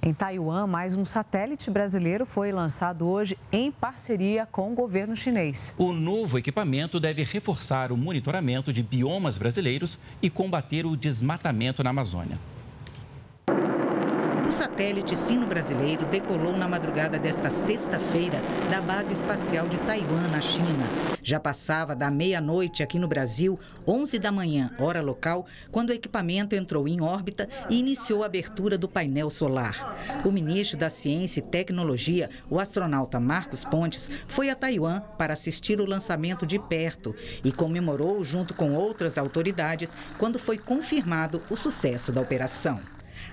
Em Taiwan, mais um satélite brasileiro foi lançado hoje em parceria com o governo chinês. O novo equipamento deve reforçar o monitoramento de biomas brasileiros e combater o desmatamento na Amazônia. O satélite sino-brasileiro decolou na madrugada desta sexta-feira da base espacial de Taiwan, na China. Já passava da meia-noite aqui no Brasil, 11 da manhã, hora local, quando o equipamento entrou em órbita e iniciou a abertura do painel solar. O ministro da Ciência e Tecnologia, o astronauta Marcos Pontes, foi a Taiwan para assistir o lançamento de perto e comemorou junto com outras autoridades quando foi confirmado o sucesso da operação.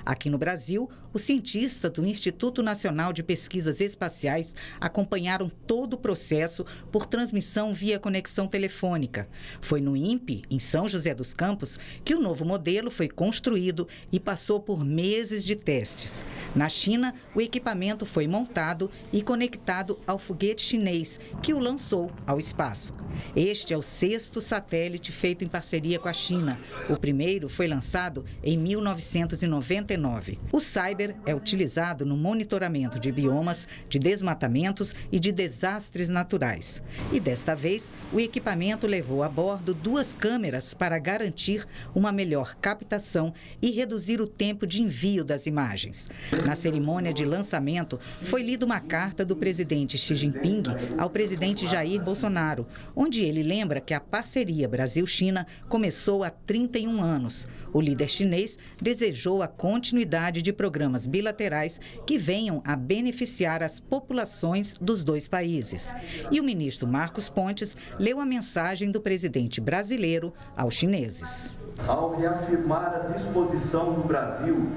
Aqui no Brasil, os cientistas do Instituto Nacional de Pesquisas Espaciais acompanharam todo o processo por transmissão via conexão telefônica. Foi no INPE, em São José dos Campos, que o novo modelo foi construído e passou por meses de testes. Na China, o equipamento foi montado e conectado ao foguete chinês, que o lançou ao espaço. Este é o sexto satélite feito em parceria com a China. O primeiro foi lançado em 1999. O Cyber é utilizado no monitoramento de biomas, de desmatamentos e de desastres naturais. E desta vez, o equipamento levou a bordo duas câmeras para garantir uma melhor captação e reduzir o tempo de envio das imagens. Na cerimônia de lançamento, foi lida uma carta do presidente Xi Jinping ao presidente Jair Bolsonaro, onde ele lembra que a parceria Brasil-China começou há 31 anos. O líder chinês desejou a continuidade de programas bilaterais que venham a beneficiar as populações dos dois países. E o ministro Marcos Pontes leu a mensagem do presidente brasileiro aos chineses. Ao reafirmar a disposição do Brasil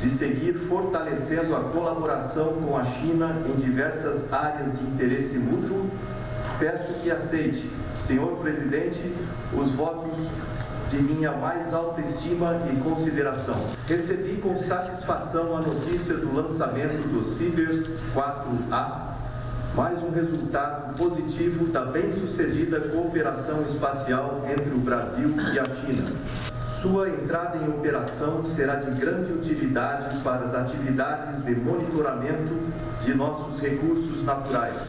de seguir fortalecendo a colaboração com a China em diversas áreas de interesse mútuo, peço que aceite, senhor presidente, os votos de minha mais alta estima e consideração. Recebi com satisfação a notícia do lançamento do Cibers 4A, mais um resultado positivo da bem-sucedida cooperação espacial entre o Brasil e a China. Sua entrada em operação será de grande utilidade para as atividades de monitoramento de nossos recursos naturais.